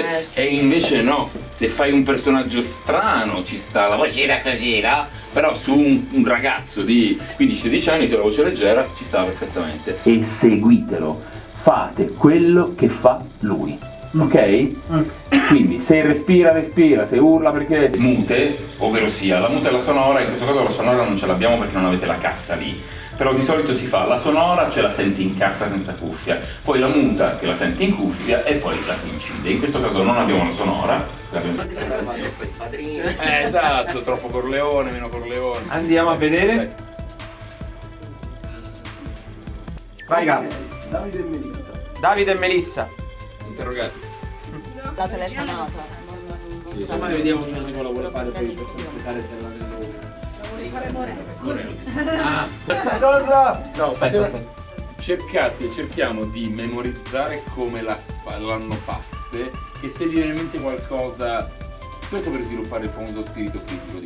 Cioè, Eh, sì. E invece no, se fai un personaggio strano ci sta la voce da così, no? Però su un, un ragazzo di 15-16 anni tu la voce leggera ci sta perfettamente. e seguitelo. Fate quello che fa lui. Ok? Quindi se respira, respira, se urla perché. Mute, ovvero sia la muta e la sonora, in questo caso la sonora non ce l'abbiamo perché non avete la cassa lì. Però di solito si fa la sonora, ce la senti in cassa senza cuffia, poi la muta che la senti in cuffia e poi la si incide. In questo caso non abbiamo la sonora. l'abbiamo- Eh, esatto, troppo Corleone, meno Corleone. Andiamo a vedere. Vai Gab. Davide e Melissa. Davide e Melissa. Interrogati. La telefonata. non- Domani vediamo se non vuole Lo fare poi prendi per più. completare per la Cosa? No, fate- cercate, cerchiamo di memorizzare come l'hanno fatte, che se vi viene in mente qualcosa, questo per sviluppare il famoso spirito critico di